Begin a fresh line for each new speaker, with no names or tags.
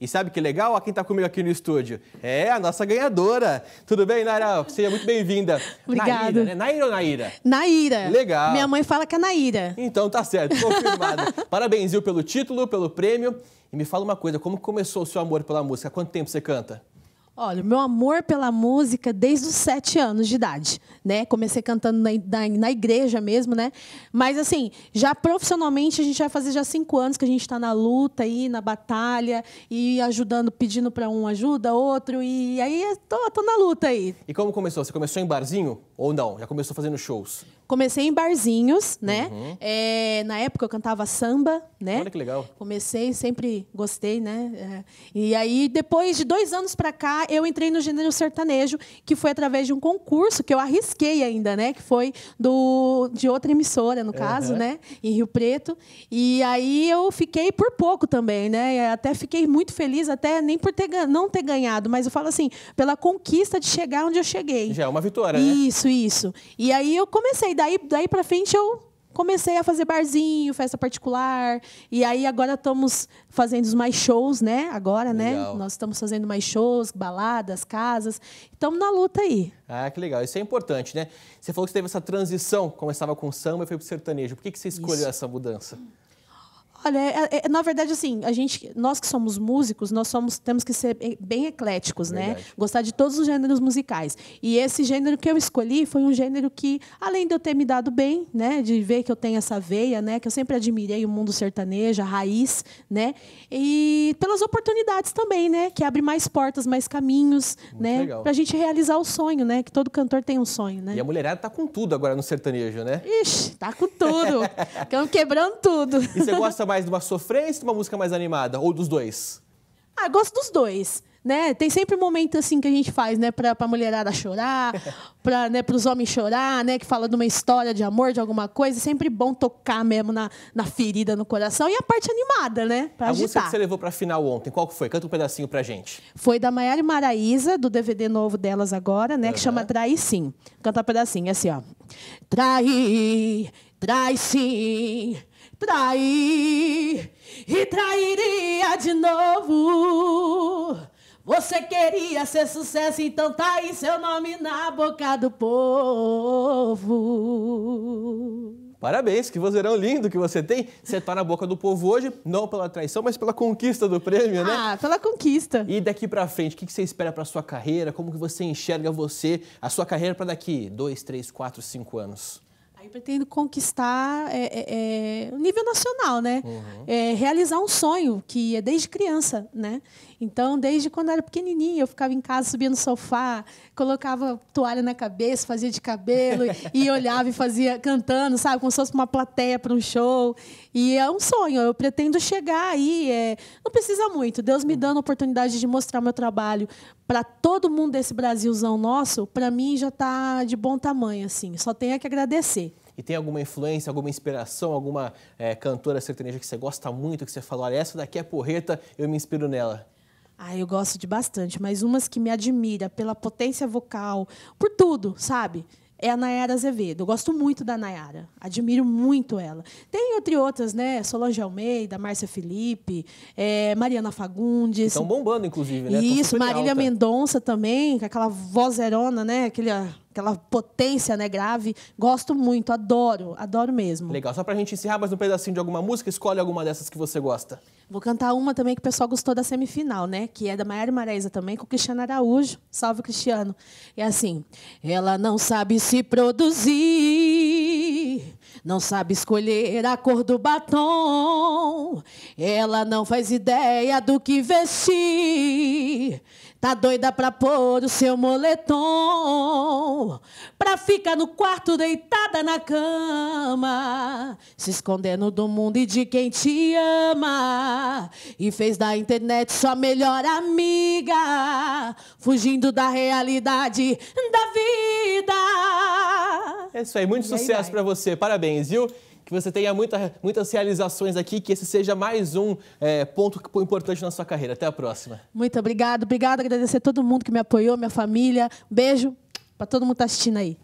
E sabe que legal? Ó, quem está comigo aqui no estúdio é a nossa ganhadora. Tudo bem, Naira? Seja muito bem-vinda.
Obrigada.
Naira, né? Naira ou Naira?
Naíra.
Legal.
Minha mãe fala que é Naíra.
Então tá certo, confirmado. Parabéns, Zil, pelo título, pelo prêmio. E me fala uma coisa, como começou o seu amor pela música? Há quanto tempo você canta?
Olha, meu amor pela música desde os sete anos de idade, né? Comecei cantando na, na, na, igreja mesmo, né? Mas assim, já profissionalmente a gente vai fazer já cinco anos que a gente está na luta aí, na batalha e ajudando, pedindo para um ajuda, outro e aí tô, tô na luta aí.
E como começou? Você começou em barzinho ou não? Já começou fazendo shows?
Comecei em barzinhos, né? Uhum. É, na época eu cantava samba, né?
Olha que legal.
Comecei, sempre gostei, né? É, e aí, depois de dois anos para cá, eu entrei no gênero sertanejo, que foi através de um concurso que eu arrisquei ainda, né? Que foi do, de outra emissora, no caso, uhum. né? Em Rio Preto. E aí eu fiquei por pouco também, né? Até fiquei muito feliz, até nem por ter, não ter ganhado, mas eu falo assim, pela conquista de chegar onde eu cheguei.
Já é uma vitória,
né? Isso, isso. E aí eu comecei daí, daí para frente eu comecei a fazer barzinho, festa particular. E aí agora estamos fazendo mais shows, né? Agora, né? legal. né? Nós estamos fazendo mais shows, baladas, casas. Estamos na luta aí.
Ah, que legal. Isso é importante, né? Você falou que teve essa transição, começava com samba e foi para o sertanejo. Por que, que você escolheu Isso. essa mudança?
Olha, é, é, na verdade, assim, a gente, nós que somos músicos, nós somos, temos que ser bem ecléticos, né? verdade. né? Gostar de todos os gêneros musicais. E esse gênero que eu escolhi foi um gênero que, além de eu ter me dado bem, né? De ver que eu tenho essa veia, né? Que eu sempre admirei o mundo sertanejo, a raiz, né? E pelas oportunidades também, né? Que abre mais portas, mais caminhos, Muito né? Para a gente realizar o sonho, né? Que todo cantor tem um sonho, né?
E a mulherada tá com tudo agora no sertanejo, né?
Ixi, tá com tudo. Estamos quebrando tudo.
E você gosta mais de uma sofrência ou de uma música mais animada? Ou dos dois?
Ah, gosto dos dois. Né? Tem sempre um momento assim que a gente faz, né, para a mulherada chorar, para né, os homens chorar, né, que fala de uma história de amor, de alguma coisa. É sempre bom tocar mesmo na, na ferida, no coração. E a parte animada, né,
para agitar. A música que você levou para final ontem, qual foi? Canta um pedacinho pra gente.
Foi da Maiara e Maraísa, do DVD novo delas agora, né, uhum. que chama Trair Sim. Canta um pedacinho, é assim, ó. Trair, trai sim, trair e trairia de novo. Você queria ser sucesso, então tá aí seu nome na boca do povo.
Parabéns, que vozeirão lindo que você tem. Você tá na boca do povo hoje, não pela traição, mas pela conquista do prêmio, né?
Ah, pela conquista.
E daqui para frente, o que você espera para sua carreira? Como que você enxerga você, a sua carreira para daqui dois, três, quatro, cinco anos?
Aí pretendo conquistar é, é, é, o nível nacional, né? Uhum. É, realizar um sonho que é desde criança, né? Então, desde quando eu era pequenininha, eu ficava em casa, subia no sofá, colocava toalha na cabeça, fazia de cabelo e olhava e fazia cantando, sabe, como se fosse uma plateia para um show. E é um sonho. Eu pretendo chegar aí. É, não precisa muito. Deus me dando a oportunidade de mostrar meu trabalho para todo mundo desse Brasilzão nosso, para mim já está de bom tamanho, assim. Só tenho que agradecer.
E tem alguma influência, alguma inspiração, alguma é, cantora sertaneja que você gosta muito, que você falou, olha, essa daqui é porreta, eu me inspiro nela?
Ah, eu gosto de bastante, mas umas que me admira pela potência vocal, por tudo, sabe? É a Nayara Azevedo. Eu gosto muito da Nayara. Admiro muito ela. Tem entre outras, né? Solange Almeida, Márcia Felipe, é, Mariana Fagundes.
Estão bombando, inclusive, né?
Isso, Marília Mendonça também, com aquela vozerona, né? Aquele aquela potência né, grave. Gosto muito, adoro, adoro mesmo.
Legal. Só pra gente encerrar mais um pedacinho de alguma música, escolhe alguma dessas que você gosta.
Vou cantar uma também que o pessoal gostou da semifinal, né? Que é da Maiara Mareza também, com o Cristiano Araújo. Salve, Cristiano. É assim. Ela não sabe se produzir, não sabe escolher a cor do batom. Ela não faz ideia do que vestir. Tá doida pra pôr o seu moletom, pra ficar no quarto deitada na cama, se escondendo do mundo e de quem te ama. E fez da internet sua melhor amiga, fugindo da realidade da vida.
É isso aí, muito e sucesso para você. Parabéns, viu? Que você tenha muita, muitas realizações aqui, que esse seja mais um é, ponto importante na sua carreira. Até a próxima.
Muito obrigado. Obrigado, agradecer a todo mundo que me apoiou, minha família. Beijo para todo mundo que está assistindo aí.